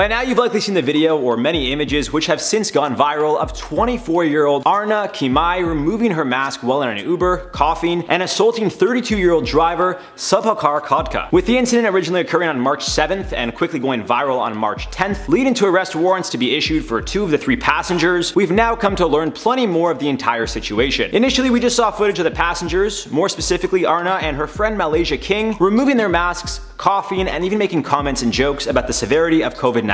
By now you've likely seen the video or many images which have since gone viral of 24-year-old Arna Kimiai removing her mask while in an Uber, coughing, and assaulting 32-year-old driver Subhakar Khadka. With the incident originally occurring on March 7th and quickly going viral on March 10th, leading to arrest warrants to be issued for two of the three passengers, we've now come to learn plenty more of the entire situation. Initially we just saw footage of the passengers, more specifically Arna and her friend Malaysia King, removing their masks, coughing, and even making comments and jokes about the severity of COVID-19.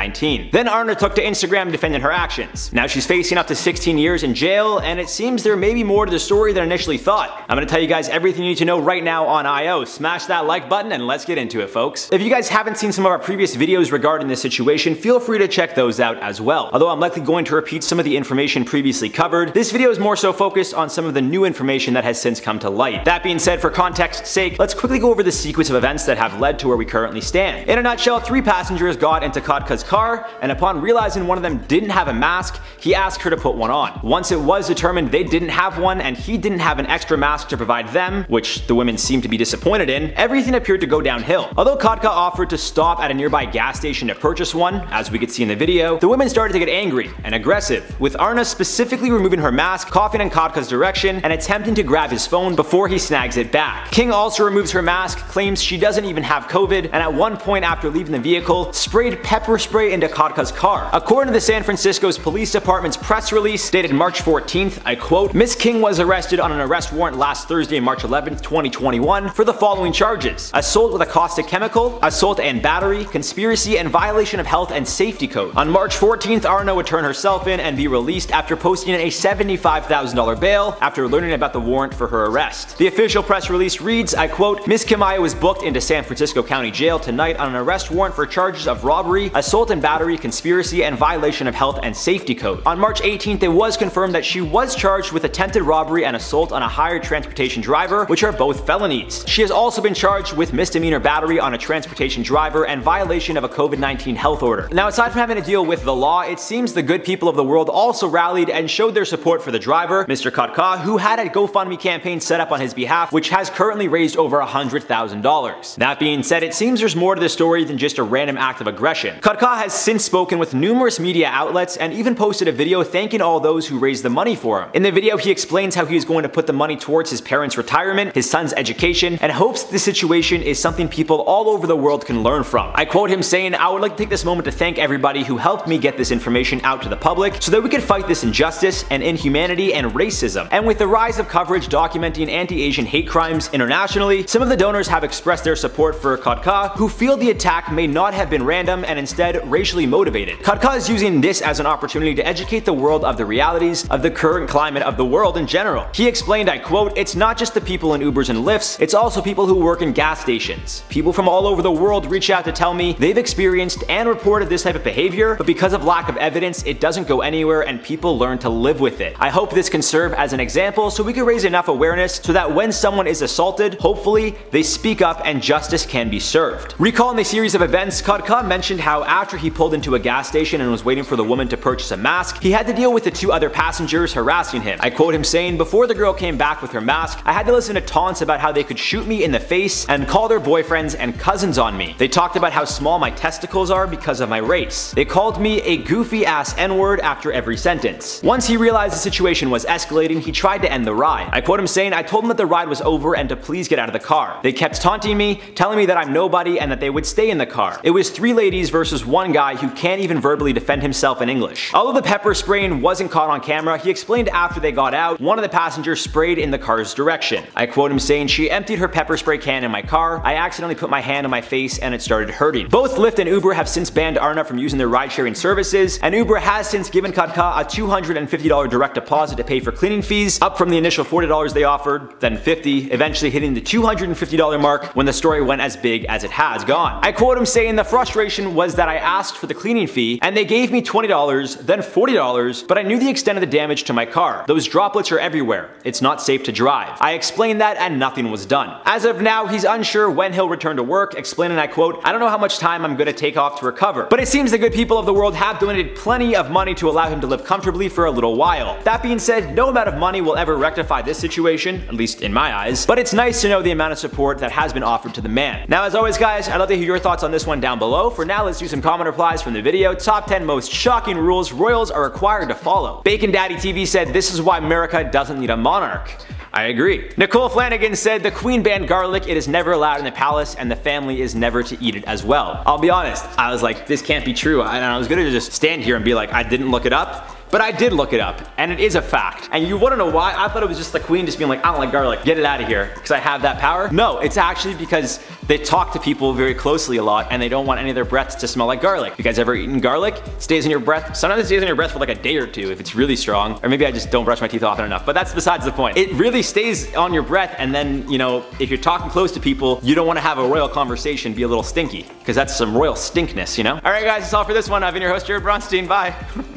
Then Arna took to Instagram defending her actions. Now she's facing up to 16 years in jail, and it seems there may be more to the story than initially thought. I'm gonna tell you guys everything you need to know right now on IO. Smash that like button and let's get into it, folks. If you guys haven't seen some of our previous videos regarding this situation, feel free to check those out as well. Although I'm likely going to repeat some of the information previously covered, this video is more so focused on some of the new information that has since come to light. That being said, for context's sake, let's quickly go over the sequence of events that have led to where we currently stand. In a nutshell, three passengers got into Khadka's car, and upon realizing one of them didn't have a mask, he asked her to put one on. Once it was determined they didn't have one and he didn't have an extra mask to provide them, which the women seemed to be disappointed in, everything appeared to go downhill. Although Khadka offered to stop at a nearby gas station to purchase one, as we could see in the video, the women started to get angry and aggressive, with Arna specifically removing her mask, coughing in Khadka's direction, and attempting to grab his phone before he snags it back. King also removes her mask, claims she doesn't even have COVID, and at one point after leaving the vehicle, sprayed pepper spray into Khadka's car. According to the San Francisco's Police Department's press release dated March 14th, I quote, Miss King was arrested on an arrest warrant last Thursday, March 11th, 2021 for the following charges. Assault with a caustic chemical, assault and battery, conspiracy, and violation of health and safety code. On March 14th, Arna would turn herself in and be released after posting a $75,000 bail after learning about the warrant for her arrest. The official press release reads, I quote, Miss Kimiai was booked into San Francisco County Jail tonight on an arrest warrant for charges of robbery, assault and battery, conspiracy, and violation of health and safety code. On March 18th, it was confirmed that she was charged with attempted robbery and assault on a hired transportation driver, which are both felonies. She has also been charged with misdemeanor battery on a transportation driver and violation of a COVID-19 health order. Now, aside from having to deal with the law, it seems the good people of the world also rallied and showed their support for the driver, Mr. Khadka, who had a GoFundMe campaign set up on his behalf, which has currently raised over $100,000. That being said, it seems there's more to the story than just a random act of aggression. Has since spoken with numerous media outlets and even posted a video thanking all those who raised the money for him. In the video, he explains how he is going to put the money towards his parents' retirement, his son's education, and hopes the situation is something people all over the world can learn from. I quote him saying, I would like to take this moment to thank everybody who helped me get this information out to the public so that we could fight this injustice and inhumanity and racism. And with the rise of coverage documenting anti-Asian hate crimes internationally, some of the donors have expressed their support for Khadka, who feel the attack may not have been random and instead racially motivated. Khadka is using this as an opportunity to educate the world of the realities of the current climate of the world in general. He explained, I quote, it's not just the people in Ubers and Lyfts, it's also people who work in gas stations. People from all over the world reach out to tell me they've experienced and reported this type of behavior, but because of lack of evidence, it doesn't go anywhere and people learn to live with it. I hope this can serve as an example so we can raise enough awareness so that when someone is assaulted, hopefully they speak up and justice can be served. Recalling the series of events, Khadka mentioned how after he pulled into a gas station and was waiting for the woman to purchase a mask, he had to deal with the two other passengers harassing him. I quote him saying, before the girl came back with her mask, I had to listen to taunts about how they could shoot me in the face and call their boyfriends and cousins on me. They talked about how small my testicles are because of my race. They called me a goofy ass n-word after every sentence. Once he realized the situation was escalating, he tried to end the ride. I quote him saying, I told him that the ride was over and to please get out of the car. They kept taunting me, telling me that I'm nobody and that they would stay in the car. It was three ladies versus one guy who can't even verbally defend himself in English. Although the pepper spraying wasn't caught on camera, he explained after they got out, one of the passengers sprayed in the car's direction. I quote him saying, she emptied her pepper spray can in my car, I accidentally put my hand on my face and it started hurting. Both Lyft and Uber have since banned Arna from using their ride sharing services, and Uber has since given Khadka a $250 direct deposit to pay for cleaning fees, up from the initial $40 they offered, then 50, eventually hitting the $250 mark when the story went as big as it has gone. I quote him saying the frustration was that I asked for the cleaning fee and they gave me $20, then $40, but I knew the extent of the damage to my car. Those droplets are everywhere. It's not safe to drive. I explained that and nothing was done. As of now, he's unsure when he'll return to work, explaining I quote, I don't know how much time I'm gonna take off to recover. But it seems the good people of the world have donated plenty of money to allow him to live comfortably for a little while. That being said, no amount of money will ever rectify this situation, at least in my eyes, but it's nice to know the amount of support that has been offered to the man. Now as always guys, I'd love to hear your thoughts on this one down below. For now, let's do some comments comment replies from the video, top 10 most shocking rules royals are required to follow. Bacon Daddy TV said this is why America doesn't need a monarch. I agree. Nicole Flanagan said the queen banned garlic, it is never allowed in the palace and the family is never to eat it as well. I'll be honest, I was like, this can't be true. And I was gonna just stand here and be like, I didn't look it up. But I did look it up, and it is a fact. And you wanna know why? I thought it was just the queen just being like, I don't like garlic, get it out of here, because I have that power. No, it's actually because they talk to people very closely a lot, and they don't want any of their breaths to smell like garlic. You guys ever eaten garlic? Stays in your breath. Sometimes it stays in your breath for like a day or two if it's really strong. Or maybe I just don't brush my teeth often enough, but that's besides the point. It really stays on your breath, and then, you know, if you're talking close to people, you don't wanna have a royal conversation be a little stinky, because that's some royal stinkness, you know? Alright guys, that's all for this one. I've been your host, Jared Bronstein. Bye.